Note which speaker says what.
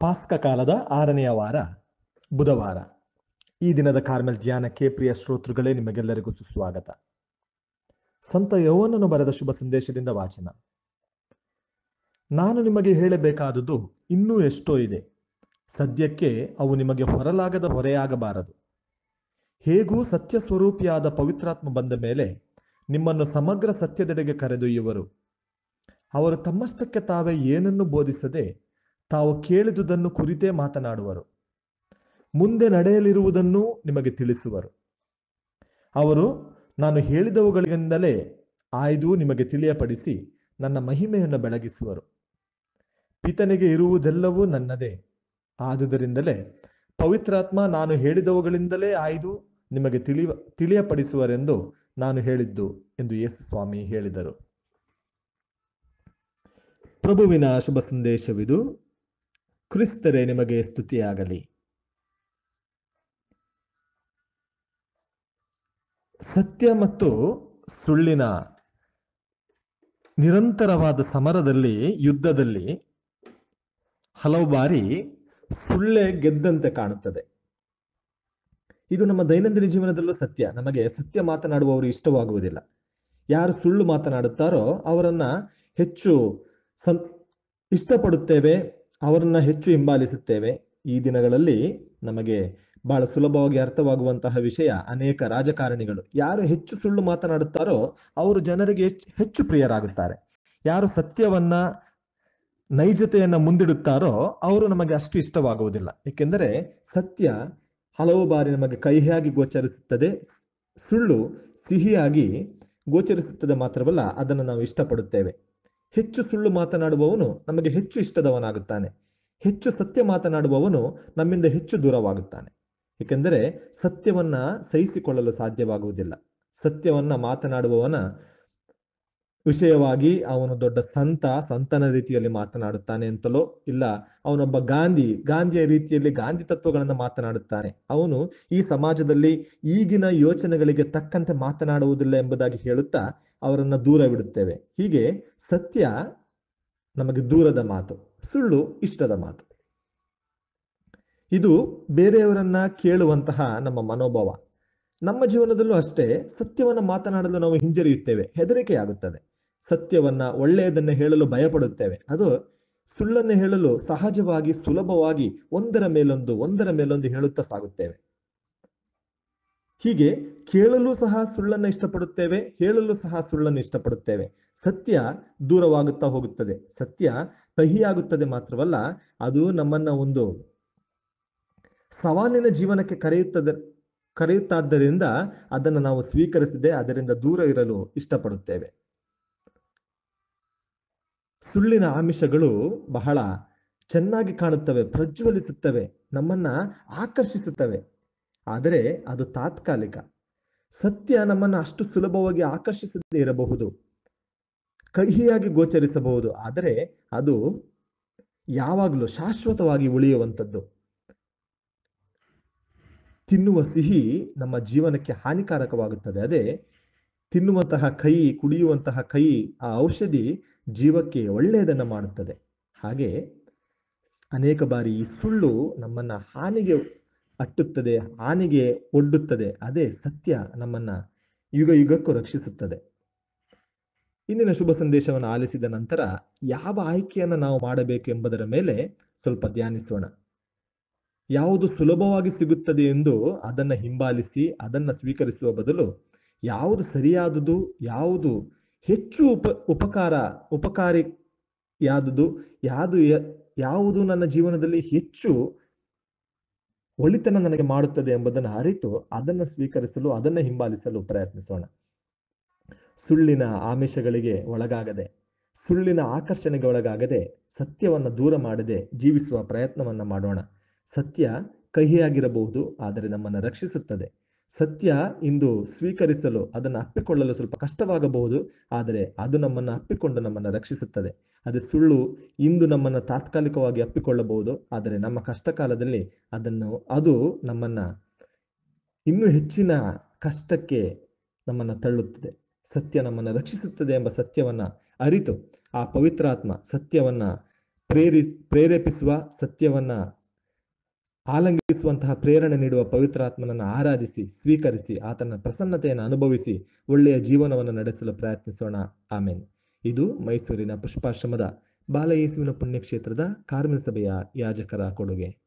Speaker 1: ಪಾಸ್ಕ ಕಾಲದ ಆರನೆಯ ವಾರ, ಬುಧವಾರ. ಈ ದಿನದ ಕಾರ್ಮೆಲ್ ಧ್ಯಾನಕ್ಕೆ ಪ್ರಿಯ ಶ್ರೋತೃಗಳೇ, ನಿಮಗೆಲ್ಲರಿಗೂ ಸುಸ್ವಾಗತ. ಸಂತ ಯೌವನನು ಬರೆದ ಶುಭ ಸಂದೇಶದಿಂದ ವಾಚನ. ನಾನು ನಿಮಗೆ ಹೇಳಬೇಕಾದುದು ಇನ್ನೂ ಎಷ್ಟೋ ಇದೆ. ಸದ್ಯಕ್ಕೆ ಅವು ನಿಮಗೆ ಹೊರಲಾಗದ ಹೊರೆಯಾಗಬಾರದು. ಹೇಗೂ ಸತ್ಯ ಸ್ವರೂಪಿಯಾದ ಪವಿತ್ರಾತ್ಮ ಬಂದ ಮೇಲೆ ನಿಮ್ಮನ್ನು ಸಮಗ್ರ ಸತ್ಯದೆಡೆಗೆ ಕರೆದೊಯ್ಯುವರು. ಅವರು ತಮ್ಮಷ್ಟಕ್ಕೆ ತಾವೇ ಏನನ್ನು ಬೋಧಿಸದೆ ತಾವು ಕೇಳಿದುದನ್ನು ಕುರಿತೇ ಮಾತನಾಡುವರು. ಮುಂದೆ ನಡೆಯಲಿರುವುದನ್ನು ನಿಮಗೆ ತಿಳಿಸುವರು. ಅವರು, ನಾನು ಹೇಳಿದವುಗಳಿಂದಲೇ ಆಯ್ದು ನಿಮಗೆ ತಿಳಿಯಪಡಿಸಿ ನನ್ನ ಮಹಿಮೆಯನ್ನು ಬೆಳಗಿಸುವರು. ಪಿತನಿಗೆ ಇರುವುದೆಲ್ಲವೂ ನನ್ನದೇ. ಆದುದರಿಂದಲೇ ಪವಿತ್ರಾತ್ಮ ನಾನು ಹೇಳಿದವುಗಳಿಂದಲೇ ಆಯ್ದು ನಿಮಗೆ ತಿಳಿ ತಿಳಿಯಪಡಿಸುವರೆಂದು ನಾನು ಹೇಳಿದ್ದು ಎಂದು ಯೇಸು ಸ್ವಾಮಿ ಹೇಳಿದರು. ಪ್ರಭುವಿನ ಶುಭ ಸಂದೇಶವಿದು. ಕ್ರಿಸ್ತರೇ ನಿಮಗೆ ಸ್ತುತಿಯಾಗಲಿ. ಸತ್ಯ ಮತ್ತು ಸುಳ್ಳಿನ ನಿರಂತರವಾದ ಸಮರದಲ್ಲಿ, ಯುದ್ಧದಲ್ಲಿ ಹಲವು ಬಾರಿ ಸುಳ್ಳೆ ಗೆದ್ದಂತೆ ಕಾಣುತ್ತದೆ. ಇದು ನಮ್ಮ ದೈನಂದಿನ ಜೀವನದಲ್ಲೂ ಸತ್ಯ. ನಮಗೆ ಸತ್ಯ ಮಾತನಾಡುವವರು ಇಷ್ಟವಾಗುವುದಿಲ್ಲ. ಯಾರು ಸುಳ್ಳು ಮಾತನಾಡುತ್ತಾರೋ ಅವರನ್ನ ಹೆಚ್ಚು ಇಷ್ಟಪಡುತ್ತೇವೆ. ಅವರನ್ನ ಹೆಚ್ಚು ಹಿಂಬಾಲಿಸುತ್ತೇವೆ. ಈ ದಿನಗಳಲ್ಲಿ ನಮಗೆ ಬಹಳ ಸುಲಭವಾಗಿ ಅರ್ಥವಾಗುವಂತಹ ವಿಷಯ ಅನೇಕ ರಾಜಕಾರಣಿಗಳು. ಯಾರು ಹೆಚ್ಚು ಸುಳ್ಳು ಮಾತನಾಡುತ್ತಾರೋ ಅವರು ಜನರಿಗೆ ಹೆಚ್ಚು ಪ್ರಿಯರಾಗುತ್ತಾರೆ. ಯಾರು ಸತ್ಯವನ್ನ, ನೈಜತೆಯನ್ನ ಮುಂದಿಡುತ್ತಾರೋ ಅವರು ನಮಗೆ ಅಷ್ಟು ಇಷ್ಟವಾಗುವುದಿಲ್ಲ. ಏಕೆಂದರೆ ಸತ್ಯ ಹಲವು ಬಾರಿ ನಮಗೆ ಕಹಿಯಾಗಿ ಗೋಚರಿಸುತ್ತದೆ. ಸುಳ್ಳು ಸಿಹಿಯಾಗಿ ಗೋಚರಿಸುತ್ತದೆ ಮಾತ್ರವಲ್ಲ, ಅದನ್ನು ನಾವು ಇಷ್ಟಪಡುತ್ತೇವೆ. ಹೆಚ್ಚು ಸುಳ್ಳು ಮಾತನಾಡುವವನು ನಮಗೆ ಹೆಚ್ಚು ಇಷ್ಟದವನಾಗುತ್ತಾನೆ. ಹೆಚ್ಚು ಸತ್ಯ ಮಾತನಾಡುವವನು ನಮ್ಮಿಂದ ಹೆಚ್ಚು ದೂರವಾಗುತ್ತಾನೆ. ಏಕೆಂದರೆ ಸತ್ಯವನ್ನ ಸಹಿಸಿಕೊಳ್ಳಲು ಸಾಧ್ಯವಾಗುವುದಿಲ್ಲ. ಸತ್ಯವನ್ನ ಮಾತನಾಡುವವನ ವಿಷಯವಾಗಿ ಅವನು ದೊಡ್ಡ ಸಂತ, ಸಂತನ ರೀತಿಯಲ್ಲಿ ಮಾತನಾಡುತ್ತಾನೆ ಅಂತಲೋ ಇಲ್ಲ, ಅವನೊಬ್ಬ ಗಾಂಧಿ, ಗಾಂಧಿಯ ರೀತಿಯಲ್ಲಿ ಗಾಂಧಿ ತತ್ವಗಳನ್ನು ಮಾತನಾಡುತ್ತಾನೆ. ಅವನು ಈ ಸಮಾಜದಲ್ಲಿ ಈಗಿನ ಯೋಚನೆಗಳಿಗೆ ತಕ್ಕಂತೆ ಮಾತನಾಡುವುದಿಲ್ಲ ಎಂಬುದಾಗಿ ಹೇಳುತ್ತಾ ಅವರನ್ನ ದೂರವಿಡುತ್ತೇವೆ ಹೀಗೆ ಸತ್ಯ ನಮಗೆ ದೂರದ ಮಾತು, ಸುಳ್ಳು ಇಷ್ಟದ ಮಾತು. ಇದು ಬೇರೆಯವರನ್ನ ಕೇಳುವಂತಹ ನಮ್ಮ ಮನೋಭಾವ. ನಮ್ಮ ಜೀವನದಲ್ಲೂ ಅಷ್ಟೇ ಸತ್ಯವನ್ನು ಮಾತನಾಡಲು ನಾವು ಹಿಂಜರಿಯುತ್ತೇವೆ ಹೆದರಿಕೆ ಆಗುತ್ತದೆ ಸತ್ಯವನ್ನ ಒಳ್ಳೆಯದನ್ನ ಹೇಳಲು ಭಯಪಡುತ್ತೇವೆ. ಅದು ಸುಳ್ಳನ್ನು ಹೇಳಲು ಸಹಜವಾಗಿ, ಸುಲಭವಾಗಿ ಒಂದರ ಮೇಲೊಂದು ಒಂದರ ಮೇಲೊಂದು ಹೇಳುತ್ತಾ ಸಾಗುತ್ತೇವೆ. ಹೀಗೆ ಕೇಳಲು ಸಹ ಸುಳ್ಳನ್ನು ಇಷ್ಟಪಡುತ್ತೇವೆ, ಹೇಳಲು ಸಹ ಸುಳ್ಳನ್ನು ಇಷ್ಟಪಡುತ್ತೇವೆ. ಸತ್ಯ ದೂರವಾಗುತ್ತಾ ಹೋಗುತ್ತದೆ. ಸತ್ಯ ಕಹಿಯಾಗುತ್ತದೆ ಮಾತ್ರವಲ್ಲ, ಅದು ನಮ್ಮನ್ನ ಒಂದು ಸವಾಲಿನ ಜೀವನಕ್ಕೆ ಕರೆಯುತ್ತದೆ, ಕರೆಯುತ್ತಾದ್ದರಿಂದ ಅದನ್ನು ನಾವು ಸ್ವೀಕರಿಸದೆ ಅದರಿಂದ ದೂರ ಇರಲು ಇಷ್ಟಪಡುತ್ತೇವೆ. ಸುಳ್ಳಿನ ಆಮಿಷಗಳು ಬಹಳ ಚೆನ್ನಾಗಿ ಕಾಣುತ್ತವೆ, ಪ್ರಜ್ವಲಿಸುತ್ತವೆ, ನಮ್ಮನ್ನ ಆಕರ್ಷಿಸುತ್ತವೆ. ಆದರೆ ಅದು ತಾತ್ಕಾಲಿಕ. ಸತ್ಯ ನಮ್ಮನ್ನ ಅಷ್ಟು ಸುಲಭವಾಗಿ ಆಕರ್ಷಿಸದೇ ಇರಬಹುದು. ಕಹಿಯಾಗಿ ಗೋಚರಿಸಬಹುದು. ಆದರೆ ಅದು ಯಾವಾಗಲೂ ಶಾಶ್ವತವಾಗಿ ಉಳಿಯುವಂಥದ್ದು. ತಿನ್ನುವ ಸಿಹಿ ನಮ್ಮ ಜೀವನಕ್ಕೆ ಹಾನಿಕಾರಕವಾಗುತ್ತದೆ. ಅದೇ ತಿನ್ನುವಂತಹ ಕೈ, ಕುಡಿಯುವಂತಹ ಕೈ ಆ ಔಷಧಿ ಜೀವಕ್ಕೆ ಒಳ್ಳೆಯದನ್ನ ಮಾಡುತ್ತದೆ. ಹಾಗೆ ಅನೇಕ ಬಾರಿ ಈ ಸುಳ್ಳು ನಮ್ಮನ್ನ ಹಾನಿಗೆ ಅಟ್ಟುತ್ತದೆ, ಹಾನಿಗೆ ಒಡ್ಡುತ್ತದೆ. ಅದೇ ಸತ್ಯ ನಮ್ಮನ್ನ ಯುಗ ಯುಗಕ್ಕೂ ರಕ್ಷಿಸುತ್ತದೆ. ಇಂದಿನ ಶುಭ ಸಂದೇಶವನ್ನು ಆಲಿಸಿದ ನಂತರ ಯಾವ ಆಯ್ಕೆಯನ್ನು ನಾವು ಮಾಡಬೇಕು ಎಂಬುದರ ಮೇಲೆ ಸ್ವಲ್ಪ ಧ್ಯಾನಿಸೋಣ. ಯಾವುದು ಸುಲಭವಾಗಿ ಸಿಗುತ್ತದೆ ಎಂದು ಅದನ್ನು ಹಿಂಬಾಲಿಸಿ, ಅದನ್ನು ಸ್ವೀಕರಿಸುವ ಬದಲು ಯಾವುದು ಸರಿಯಾದುದು ಯಾವುದು ಹೆಚ್ಚು ಉಪ, ಉಪಕಾರ ಉಪಕಾರಿಯಾದುದು ಯಾವುದು ಯಾವುದು ನನ್ನ ಜೀವನದಲ್ಲಿ ಹೆಚ್ಚು ಒಳಿತನ ನನಗೆ ಮಾಡುತ್ತದೆ ಎಂಬುದನ್ನು ಅರಿತು ಅದನ್ನು ಸ್ವೀಕರಿಸಲು, ಅದನ್ನು ಹಿಂಬಾಲಿಸಲು ಪ್ರಯತ್ನಿಸೋಣ. ಸುಳ್ಳಿನ ಆಮಿಷಗಳಿಗೆ ಒಳಗಾಗದೆ, ಸುಳ್ಳಿನ ಆಕರ್ಷಣೆಗೆ ಒಳಗಾಗದೆ ಸತ್ಯವನ್ನು ದೂರ ಮಾಡದೆ ಜೀವಿಸುವ ಪ್ರಯತ್ನವನ್ನ ಮಾಡೋಣ. ಸತ್ಯ ಕಹಿಯಾಗಿರಬಹುದು, ಆದರೆ ನಮ್ಮನ್ನು ರಕ್ಷಿಸುತ್ತದೆ. ಸತ್ಯ ಇಂದು ಸ್ವೀಕರಿಸಲು, ಅದನ್ನು ಅಪ್ಪಿಕೊಳ್ಳಲು ಸ್ವಲ್ಪ ಕಷ್ಟವಾಗಬಹುದು, ಆದರೆ ಅದು ನಮ್ಮನ್ನು ಅಪ್ಪಿಕೊಂಡು ನಮ್ಮನ್ನು ರಕ್ಷಿಸುತ್ತದೆ. ಅದು ಸುಳ್ಳು ಇಂದು ನಮ್ಮನ್ನು ತಾತ್ಕಾಲಿಕವಾಗಿ ಅಪ್ಪಿಕೊಳ್ಳಬಹುದು, ಆದರೆ ನಮ್ಮ ಕಷ್ಟ ಕಾಲದಲ್ಲಿ ಅದನ್ನು, ಅದು ನಮ್ಮನ್ನು ಇನ್ನೂ ಹೆಚ್ಚಿನ ಕಷ್ಟಕ್ಕೆ ನಮ್ಮನ್ನು ತಳ್ಳುತ್ತದೆ. ಸತ್ಯ ನಮ್ಮನ್ನು ರಕ್ಷಿಸುತ್ತದೆ ಎಂಬ ಸತ್ಯವನ್ನು ಅರಿತು, ಆ ಪವಿತ್ರಾತ್ಮ ಸತ್ಯವನ್ನ ಪ್ರೇರಿಸ್, ಪ್ರೇರೇಪಿಸುವ ಸತ್ಯವನ್ನ ಆಲಂಗಿಸುವಂತಹ ಪ್ರೇರಣೆ ನೀಡುವ ಪವಿತ್ರಾತ್ಮನನ್ನು ಆರಾಧಿಸಿ, ಸ್ವೀಕರಿಸಿ, ಆತನ ಪ್ರಸನ್ನತೆಯನ್ನು ಅನುಭವಿಸಿ, ಒಳ್ಳೆಯ ಜೀವನವನ್ನು ನಡೆಸಲು ಪ್ರಯತ್ನಿಸೋಣ. ಆಮೇನ್. ಇದು ಮೈಸೂರಿನ ಪುಷ್ಪಾಶ್ರಮದ ಬಾಲಯೇಸುವಿನ ಪುಣ್ಯಕ್ಷೇತ್ರದ ಕಾರ್ಮಿಕ ಸಭೆಯ ಯಾಜಕರ ಕೊಡುಗೆ.